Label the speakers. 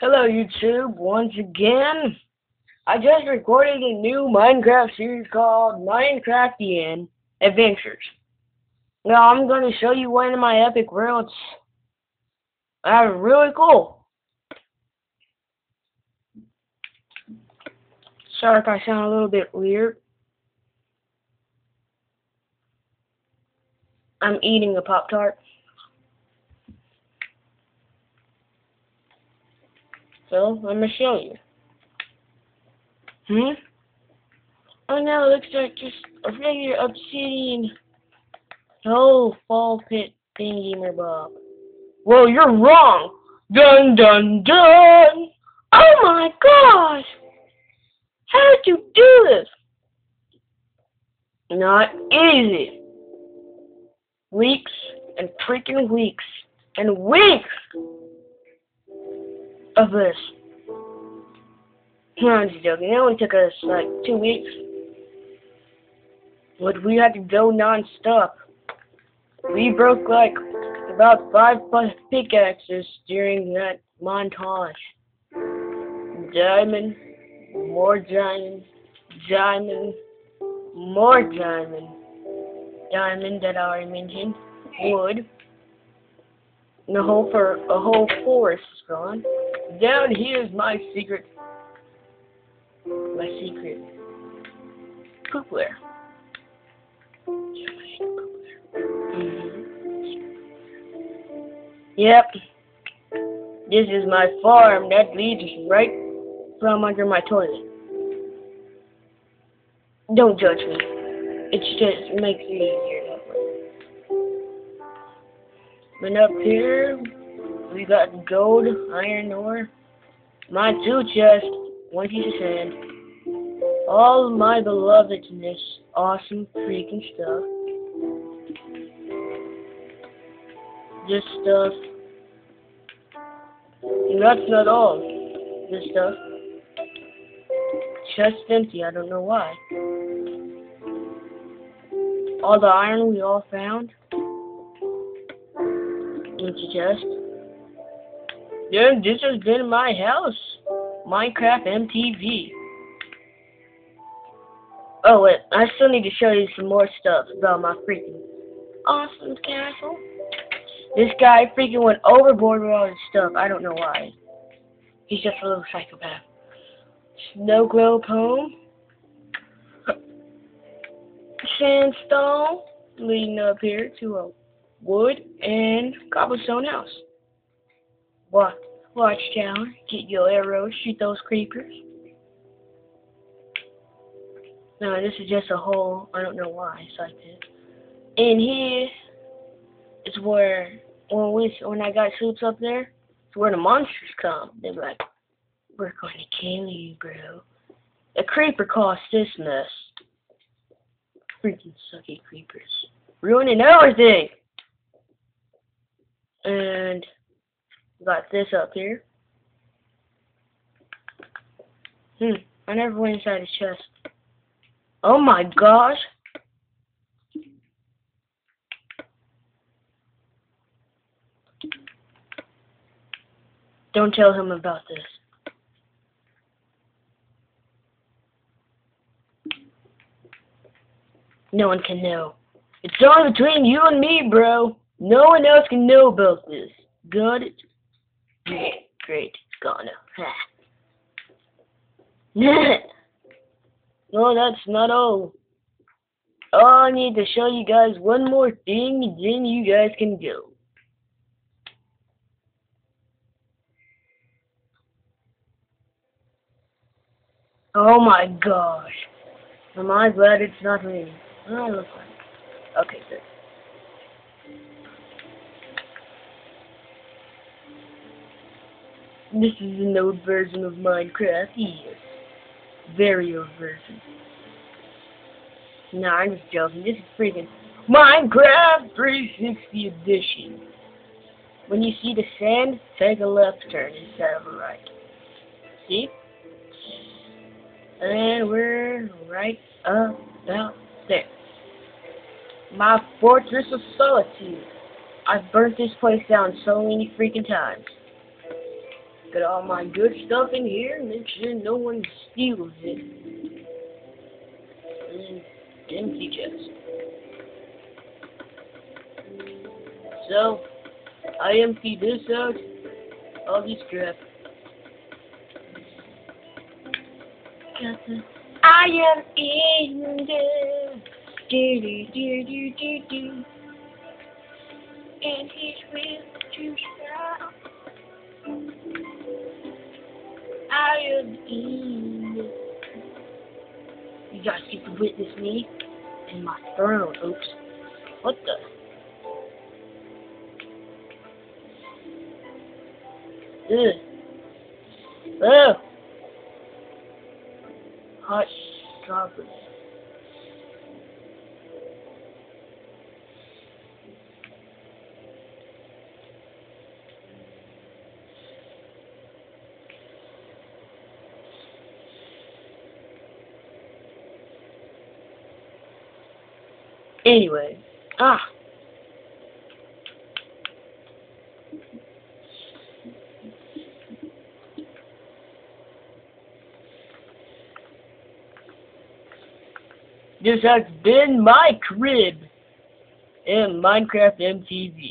Speaker 1: Hello YouTube, once again. I just recorded a new Minecraft series called Minecraftian Adventures. Now I'm going to show you one of my epic worlds. That's really cool. Sorry if I sound a little bit weird. I'm eating a Pop-Tart. So, let me show you. Hmm? Oh no, it looks like just a regular obsidian. Oh, fall pit thingy, bob. Well, you're wrong! Dun dun dun! Oh my gosh! How did you do this? Not easy. Weeks and freaking weeks and weeks of this. No, I'm just joking. It only took us like two weeks. But we had to go non-stop. We broke like about five pickaxes during that montage. Diamond, more diamond, diamond, more diamond, diamond that I already mentioned, wood, and a whole for a whole forest is gone. Down here is my secret. My secret. Poop lair. Mm-hmm. Yep. This is my farm that leads right from under my toilet. Don't judge me. It just makes it easier. But up here, we got gold, iron ore, my two chests, one piece of sand, all my belovedness, awesome freaking stuff. This stuff. And that's not all. This stuff. Chest empty, I don't know why. All the iron we all found. Chest. Yeah, this has been my house. Minecraft MTV. Oh wait, I still need to show you some more stuff about my freaking awesome castle. This guy freaking went overboard with all this stuff. I don't know why. He's just a little psychopath. Snow globe home. Sandstone leading up here to a wood and cobblestone house. Watch, watchtower. Get your arrows. Shoot those creepers. No, this is just a hole. I don't know why it's like this. And here is where when we when I got suits up there, it's where the monsters come. They're like, "We're going to kill you, bro." A creeper caused this mess. Freaking sucky creepers, ruining everything. And got this up here. Hmm, I never went inside his chest. Oh my gosh! Don't tell him about this. No one can know. It's only between you and me, bro. No one else can know about this. Got it? Great, gone no, that's not all. Oh, I need to show you guys one more thing, then you guys can go. Oh my gosh. Am I glad it's not me? Oh, look like. Okay, good. This is an old version of Minecraft, yes. Very old version. Nah, I'm just joking. This is freaking Minecraft 360 edition. When you see the sand, take a left turn instead of a right. See? And we're right about there. My fortress of solitude. I've burnt this place down so many freaking times. Got all my good stuff in here. Make sure no one steals it. And empty chest. So, I empty this out. All this crap. I am in there. Do do do do do do. And his will to shout. I am. You guys get to witness me and my throne, oops. What the? Ugh. Oh. Hot chocolate. Anyway, ah. This has been my crib in Minecraft MTV.